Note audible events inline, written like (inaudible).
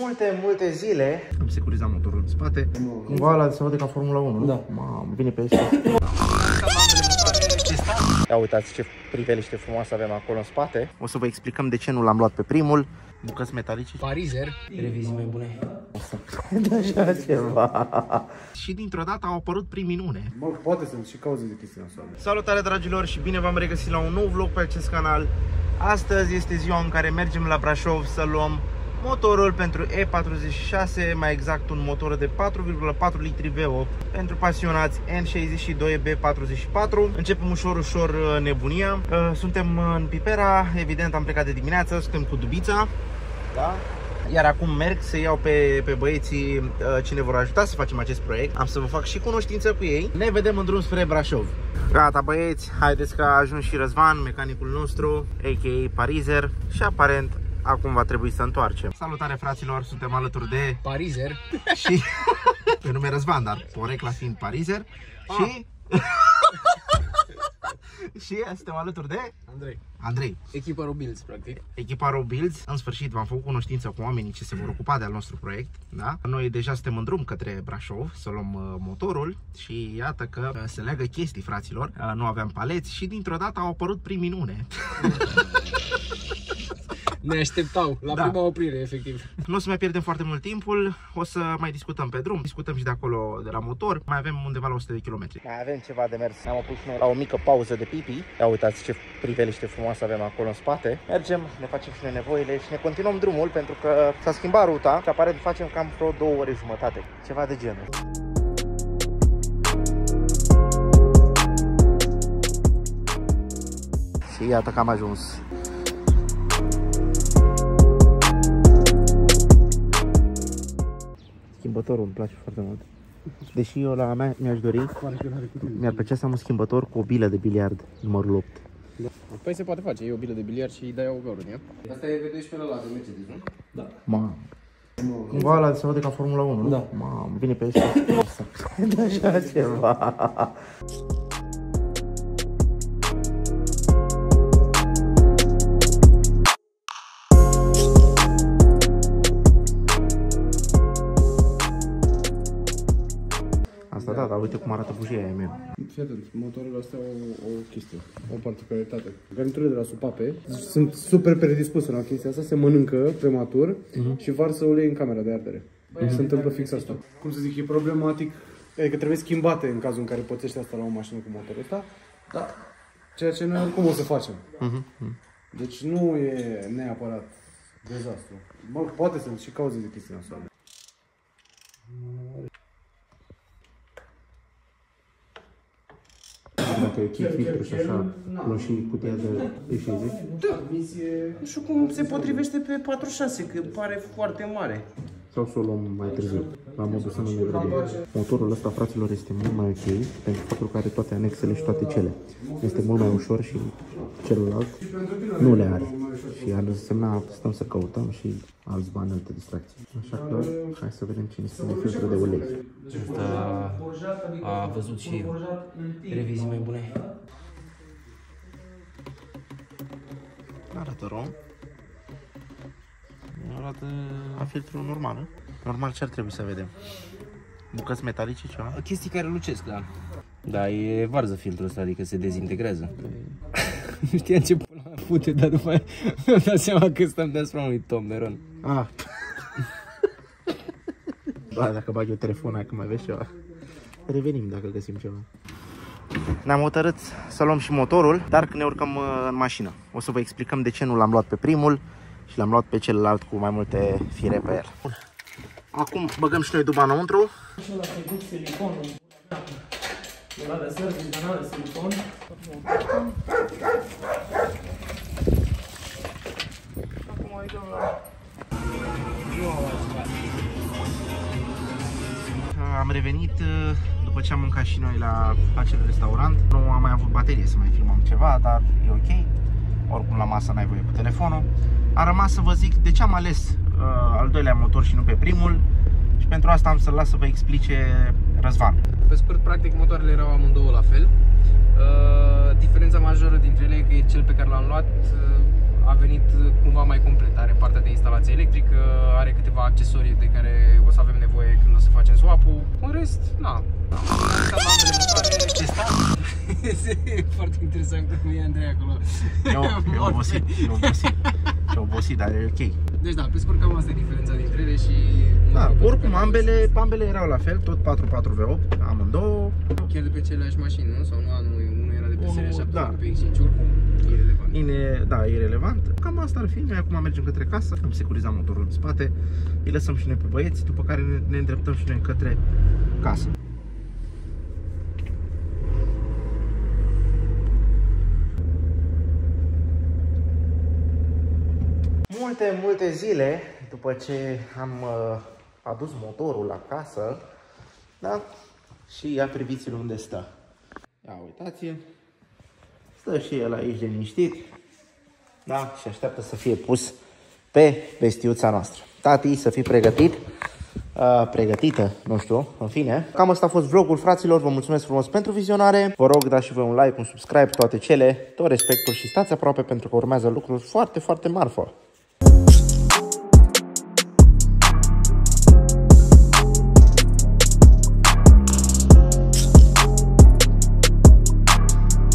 multe, multe zile am securizat motorul în spate. Cumva ăla se vede ca Formula 1, Da. Mamă, vine pe ăsta. Ia uitați ce priveliște frumoasă avem acolo în spate. O să vă explicăm de ce nu l-am luat pe primul. Bucăți metalice. Parizer, revizii mai bune. Așa ceva. Și dintr-o dată au apărut prin minune. Bă, poate sunt și cauze de chestii nasoale. Salutare dragilor și bine v-am regăsit la un nou vlog pe acest canal. Astăzi este ziua în care mergem la Brașov să luăm motorul pentru E46, mai exact un motor de 4,4 litri V8 pentru pasionați N62 B44. Începem ușor, ușor uh, nebunia. Uh, Suntem în Pipera, evident am plecat de dimineață, suntem cu Dubița. Da? Iar acum merg să iau pe, pe băieții uh, cine vor ajuta să facem acest proiect. Am să vă fac și cunoștință cu ei. Ne vedem în drum spre Brașov. Gata băieți, haideți că a ajuns și Răzvan, mecanicul nostru, a.k.a. Parizer și aparent acum va trebui să întoarcem. Salutare fraților, suntem alături de Parizer. și (laughs) pe nume Răzvan, dar porecla fiind Parizer și (laughs) și suntem alături de Andrei. Andrei. Echipa Robilds, practic. Echipa Robuilds, în sfârșit v-am făcut cunoștință cu oamenii ce se vor ocupa de al nostru proiect. Da? Noi deja suntem în drum către Brașov să luăm uh, motorul și iată că uh, se leagă chestii, fraților. Uh, nu aveam paleți și dintr-o dată au apărut prin minune. (laughs) Ne așteptau la Da. prima oprire, efectiv. Nu o să mai pierdem foarte mult timpul, o să mai discutăm pe drum, discutăm și de acolo, de la motor. Mai avem undeva la 100 de km. Mai avem ceva de mers. Am opus noi la o mică pauză de pipi. Ia uitați ce priveliște frumoasă avem acolo în spate. Mergem, ne facem și noi nevoile și ne continuăm drumul pentru că s-a schimbat ruta și aparent facem cam vreo două ore jumătate. Ceva de genul. Și iată că am ajuns. Schimbătorul îmi place foarte mult. Deși eu la mea mi-aș dori, mi-ar plăcea să am un schimbător cu o bilă de biliard, numărul 8. Păi se poate face, e o bilă de biliard și îi dai o gaură în ea. Asta e V12 la de Mercedes, nu? Mamă. Cumva ăla se vede ca Formula 1, nu? Da. Mamă, vine pe ăsta. (laughs) (laughs) Așa ceva. Uite cum arată bujia aia mea. Fii atent, motorul ăsta o, o chestie, o particularitate. Garniturile de la supape sunt super predispuse la chestia asta, se mănâncă prematur și varsă ulei în camera de ardere. Se întâmplă fix asta. Cum să zic, e problematic, adică trebuie schimbate în cazul în care pățești asta la o mașină cu motorul ăsta, dar ceea ce noi oricum o să facem. Deci nu e neapărat dezastru. Mă, poate sunt și cauze de chestii nasoale. Dacă e chip filtru și așa, luăm și cutia de E60. Nu știu cum se potrivește pe 46, că pare foarte mare. Sau să o luăm mai târziu, la modul să nu ne grăbim. Motorul ăsta, fraților, este mult mai ok pentru faptul că are toate anexele și toate cele. Este mult mai ușor și celălalt nu le are. Și ar însemna stăm să căutăm și alți bani, alte distracții. Așa că hai să vedem cine spune filtrul de ulei. Asta a văzut și revizii mai bune. Arată rom. Arată a filtrul normal, nu? Normal ce ar trebui să vedem? Bucăți metalice, ceva? Chestii care lucesc, da. Da, e varză filtrul ăsta, adică se dezintegrează. nu (laughs) știam ce pula mea fute, dar după aia mi-am dat seama că stăm deasupra unui Toblerone. Ah. (laughs) Ba, dacă bag eu telefonul aia, că mai vezi ceva. Revenim dacă găsim ceva. Ne-am hotărât să luăm și motorul, dar când ne urcăm uh, în mașină. O să vă explicăm de ce nu l-am luat pe primul și l-am luat pe celălalt cu mai multe fire pe el. Bun. Acum băgăm și noi duba înăuntru. Și ăla se duc siliconul. Ăla de service, canal de silicon. Acum îi dăm la... Am revenit uh, după ce am mâncat și noi la acel restaurant. Nu am mai avut baterie să mai filmăm ceva, dar e ok. Oricum la masă n-ai voie cu telefonul. A rămas să vă zic de ce am ales uh, al doilea motor și nu pe primul. Și pentru asta am să-l las să vă explice Răzvan. Pe scurt, practic, motoarele erau amândouă la fel. Uh, diferența majoră dintre ele e că cel pe care l-am luat uh, a venit cumva mai complet. Are partea de instalație electrică, are câteva accesorii de care o să avem nevoie când o să facem swap-ul. În rest, na. Am (laughs) testat la ambele motoare, testat. e foarte interesant cum e Andrei acolo. Eu, eu obosit, eu obosit. Eu obosit, dar e ok. Deci da, pe scurt cam asta e diferența dintre ele și... Da, motorul pe oricum care ambele, l-am ambele erau la fel, tot 4.4V8, amândouă. zis. Chiar de pe aceleași mașini, nu? Sau nu, anul, unul era de pe Unul, seria 7, da. unul pe X5, oricum, irelevant. Ine, da, e relevant. Cam asta ar fi. Noi acum mergem către casă, am securizat motorul în spate, îi lăsăm și noi pe băieți, după care ne, ne îndreptăm și noi către casă. Multe, multe zile după ce am uh, adus motorul la casă, da? Și ia priviți-l unde stă. Ia uitați-l. Stă și el aici liniștit. Da? Și așteaptă să fie pus pe vestiuța noastră. Tati, să fii pregătit. Uh, pregătită, nu știu, în fine. Cam asta a fost vlogul, fraților. Vă mulțumesc frumos pentru vizionare. Vă rog, dați și voi un like, un subscribe, toate cele, tot respectul și stați aproape pentru că urmează lucruri foarte, foarte marfă.